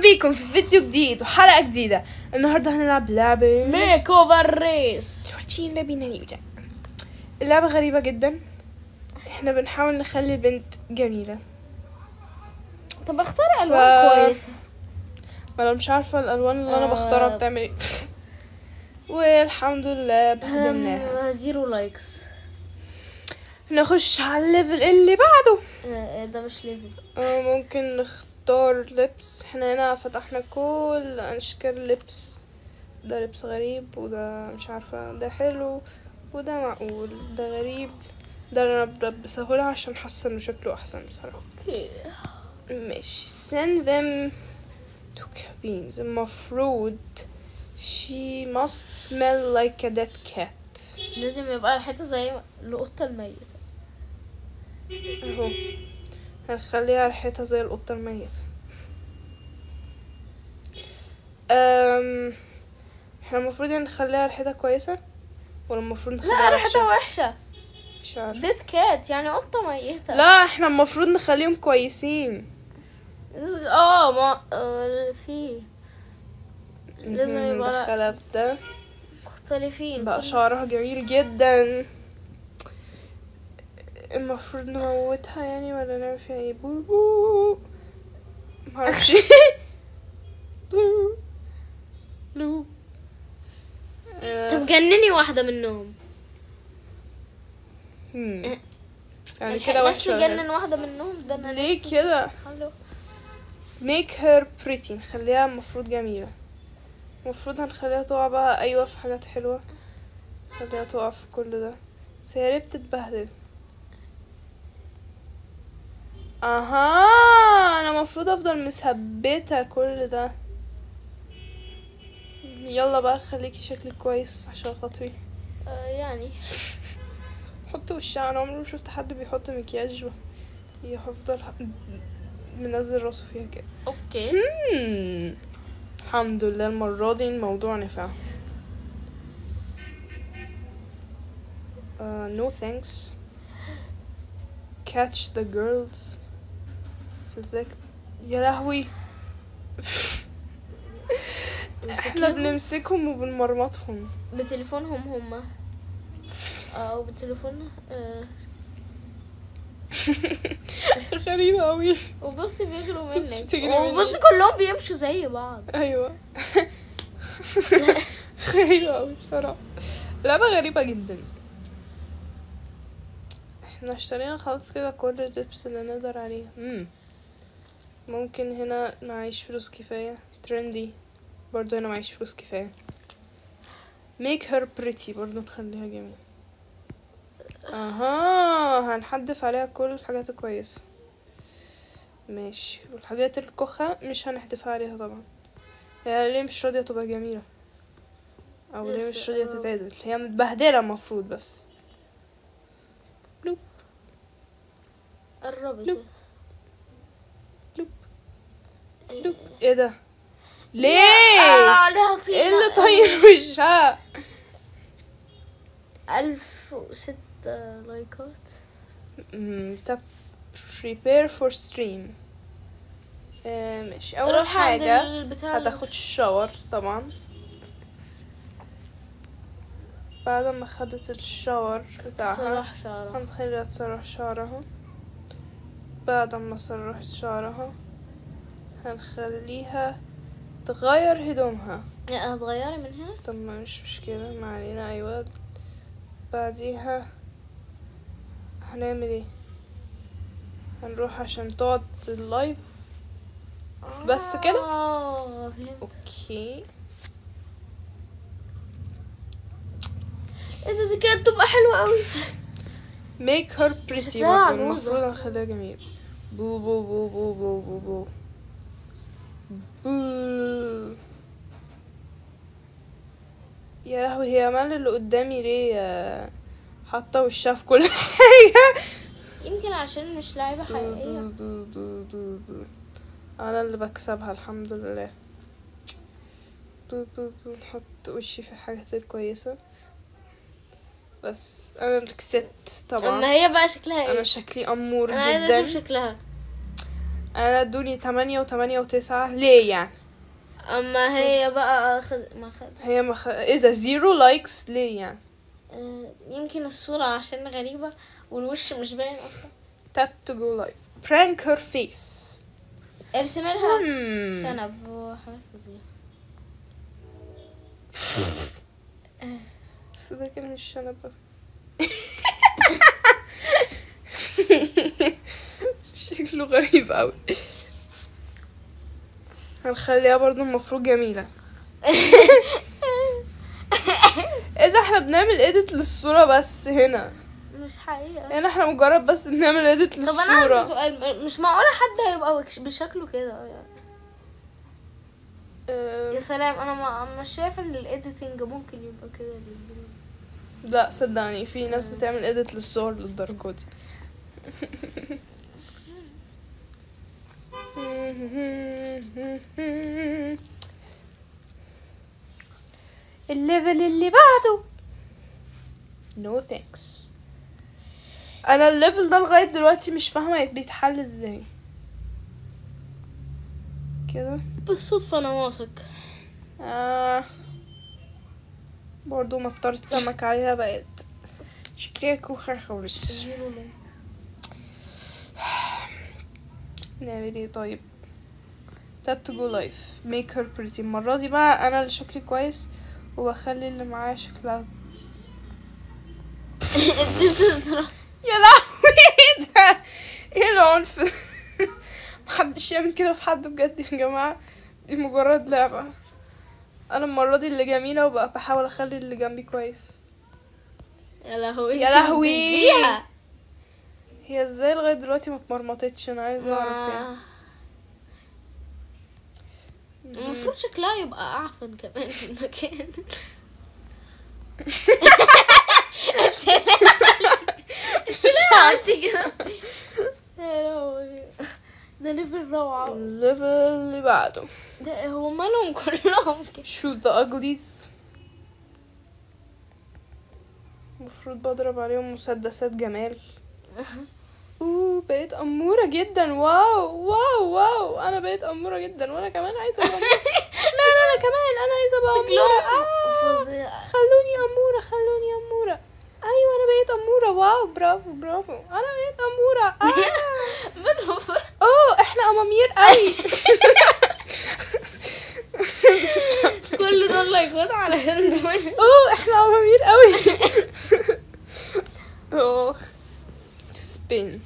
بيكم في فيديو جديد وحلقة جديدة. النهارده هنلعب لعبة ميك اوفر ريس تورتين لبينا نيوجا اللعبه غريبة جدا. إحنا بنحاول نخلي البنت جميلة. طب اختار ألوان كويسه ما أنا مش عارفة الألوان اللي أنا آه. بختارها بتعمل إيه. والحمد لله بهدلناها. زيرو لايكس نخش على الليفل اللي بعده. آه، ده مش ليفل آه، ممكن نختار لبس. إحنا هنا فتحنا كل اشكال لبس ده لبس غريب وده مش عارفة ده حلو وده معقول ده غريب. ده أنا بلبسه له عشان حاسة إنه شكله أحسن بصراحة. ماشي. send them to cabins. المفروض she must smell like a dead cat. لازم يبقى الحته زي القطه الميته أهو. هنخليها ريحتها زي القطة الميتة. أم إحنا المفروض يعني نخليها ريحتها كويسة؟ ولا المفروض نخليها لا ريحتها وحشة. وحشه مش عارفة. ديد كات يعني قطة ميتة. لا إحنا المفروض نخليهم كويسين. آه ما آه، في. لازم يبقى مختلفين. بقى شعرها جميل جدا. المفروض نموتها يعني ولا نعمل فيها إيه؟ بولبو معرفش. بلو بلو طب جنني واحدة منهم. هم. إيه. يعني كده وحشة؟ نجنن واحدة منهم ده أنا ليه نفسي- كده؟ make her pretty. نخليها المفروض جميلة. المفروض هنخليها تقع بقى أيوة في حاجات حلوة. نخليها تقع في كل ده. بس هي ليه بتتبهدل أها أنا المفروض افضل مثبتة كل ده. يلا بقى خليكي شكلك كويس عشان خاطري. آه، يعني. حط وشها أنا عمري ما شفت حد بيحط مكياج يفضل منزل راسه فيها كده. أوكي. مم. الحمد لله المرة دي الموضوع نفع. uh, no thanks. Catch the girls. Select يا لهوي. إحنا بنمسكهم وبنمرمطهم. بتليفونهم هما أو بتليفونها آه. غريبة أوي. وبصي بيجروا بس منك. وبصي كلهم بيمشوا زي بعض. أيوه. غريبة أوي بصراحة. لعبة غريبة جدا. إحنا اشترينا خلاص كده كل اللبس اللي نقدر عليه. ممكن هنا معيش فلوس كفاية. ترندي. برضو هنا معيش فلوس كفاية. Make her pretty. برضو نخليها جميلة. أها. هنحدف عليها كل الحاجات الكويسة ماشي. والحاجات الكخة مش هنحدفها عليها طبعا. هي ليه مش راضية تبقى جميلة؟ أو ليه مش راضية. تتعدل؟ هي متبهدلة المفروض بس. قربت. لوب إيه ده؟ ليه؟ إيه اللي طاير وشها؟ ألف وستة لايكات. طب prepare for stream. آه ماشي. أول حاجة هتاخد الشاور طبعا. بعد ما خدت الشاور بتاعها هنخليها تسرح شعرها. بعد ما سرحت شعرها هنخليها تغير هدومها. هتغيري من هنا طب ما مش مشكلة ما علينا. أيوة. بعديها هنعمل إيه؟ هنروح عشان تقعد ال live بس كده؟ آه فهمت okay. إيه ده دي كانت تبقى حلوة قوي شكلها برضه عجوزة. المفروض نخليها جميل. بو بو بو بو بو بو بو. بو يا لهوي هي مال اللي قدامي ليه حاطة وشها في كل حاجة؟ يمكن عشان مش دو دو. أنا اللي بكسبها الحمد لله. دو دو دو. نحط وشي في الحاجات الكويسة. بس أنا اللي كسبت طبعا. أما هي بقى شكلها أنا إيه؟ شكلي أمور أنا عايزة أشوف جدا. شكلها. أنا ادوني تمانية وتمانية وتسعة. ليه يعني؟ أما هي بقى خد... ما خد هي مخ... إيه ده zero likes ليه يعني؟ آه، يمكن الصورة عشان غريبة والوش مش باين أصلا. Tap to go live. Prank her face. ارسم لها. شنب. وحاجات فظيعة بس ده كان مش شنب. شكله غريب اوي هنخليها برضو المفروض جميلة. إيه ده إحنا بنعمل edit للصورة بس هنا. مش حقيقة. يعني إحنا مجرد بس بنعمل edit طب أنا عندي للصورة سؤال مش معقولة حد هيبقى بشكله كده يعني. يا سلام أنا ما مش شايفة إن الايديتنج ممكن يبقى كده. لا صدقني في ناس بتعمل edit للصور للدرجة دي. ال level اللي بعده no no thanks أنا ال level ده لغاية دلوقتي مش فاهمة بيتحل إزاي. كده؟ بالصدفة أنا واثق. آه. برضو مطرت سمك عليها بقت شكلها كوخة خالص. نعمل إيه؟ طيب. tap to go live. Make her pretty. المرة دي بقى أنا اللي شكلي كويس وبخلي اللي معايا شكلها. يا لهوي! إيه ده إيه العنف؟ محدش يعمل كده في حد بجد يا جماعة. دي مجرد لعبة. أنا المرة دي اللي جميلة وبقى بحاول أخلي اللي جنبي كويس. يا لهوي يا لهوي. هي إزاي لغاية دلوقتي ما اتمرمطتش؟ أنا عايزة أعرف يعني. المفروض شكلها يبقى أعفن كمان في المكان. مش عملتي كده؟ ده level روعة ال level اللي بعده. ده هو مالهم كلهم كده. Shoot the uglies. المفروض بضرب عليهم مسدسات جمال. بقيت أمورة جدا. wow wow wow. أنا بقيت أمورة جدا. وأنا كمان عايزة أبقى أمورة. اشمعنى أنا كمان؟ أنا عايزة أبقى أمورة. آه. خلوني أمورة خلوني أمورة. أيوة أنا بقيت أمورة. wow برافو برافو. أنا بقيت أمورة. آه. منهم. أوه إحنا أمامير أوي كل دول لايكات علشان دول. أوه إحنا أمامير قوي. أوه. سبين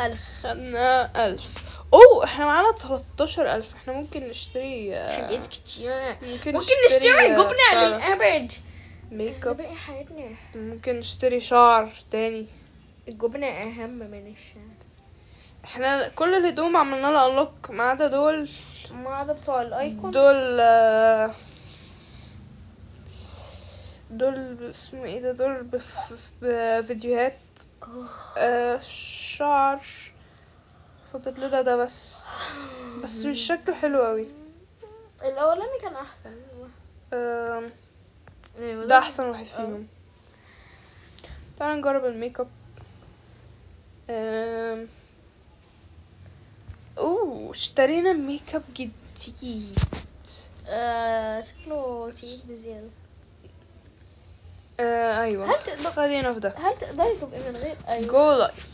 ألف. خدنا ألف. أوه إحنا معانا 13000 ألف. إحنا ممكن نشتري آه، حاجات كتير. ممكن ممكن نشتري آه، جبنة ده، للأبد. ميك أب. حياتنا ممكن نشتري شعر تاني. الجبنة أهم من الشعر. إحنا كل الهدوم عملنا لها انلوك ما عدا دول. ما عدا بتوع الأيكون. دول آه، دول اسمه إيه ده دول بف- بفيديوهات آه شعر. فاضل لنا ده بس. بس مش شكله حلو قوي. الأولاني كان آم، أيوة، ده أحسن واحد فيهم. تعال نجرب الميك اب أوه اشترينا ميك اب جديد. آه شكله تقيل بزيادة. آه أيوه. هل تقدر في ده. هل تقدري تبقي من غير أيوة جو live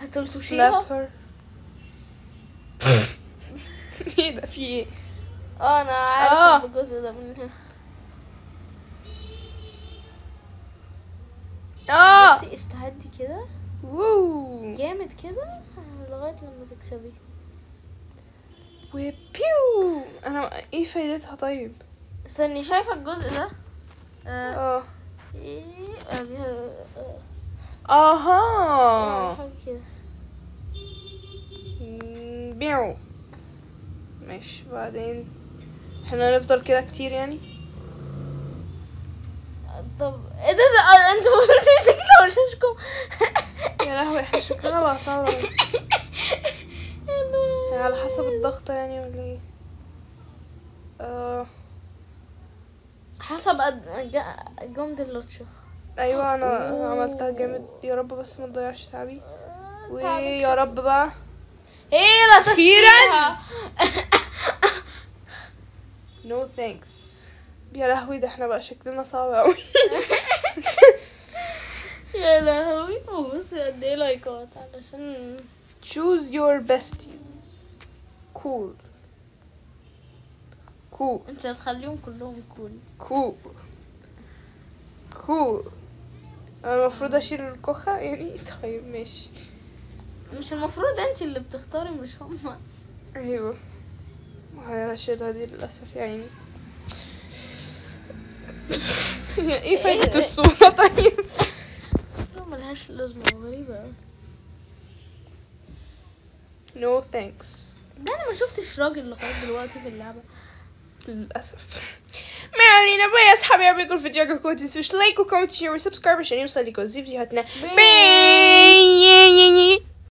هتلطشيها إيه ده في إيه؟ آه أنا آه. عارفه الجزء ده منها آه. بصي استعدي كده. وو جامد كده لغاية لما تكسبي. وبيو. أنا إيه فايدتها طيب؟ استني شايفة الجزء ده؟ آه آه. آه، أها. حاجة كده مم، بيعو. ماشي بعدين إحنا هنفضل كده كتير يعني؟ طب إيه ده, ده آه، أنتوا شكله وشاشكم. يا لهوي إحنا شكلنا بقى صعب. أوي. على حسب الضغط يعني ولا إيه؟ آه. حسب قد- جا- جمد اللطشة أيوه أنا أوه. عملتها جامد. يا رب بس ما تضيعش تعبي. آه، ويا رب بقى. إيه لا. تشتيها no thanks يا لهوي ده إحنا بقى شكلنا صعب قوي يا لهوي. بص قد إيه لايكات علشان choose your besties. Cool. Cool انت هتخليهم كلهم cool cool cool أنا المفروض أشيل الكوخة؟ يعني طيب ماشي. مش المفروض انت اللي بتختاري مش هما أيوه. هشيلها دي للأسف يعني. إيه فايدة الصورة؟ طيب. ملهاش لازمة غريبة. No thanks. ده أنا ما شفتش راجل لغاية دلوقتي في اللعبة. للأسف. ما علينا يا أصحابي يا رب يكون الفيديو عجبكم ما تنسوش like و comment و share و subscribe عشان يوصل لكم فيديوهاتنا. باي. باي.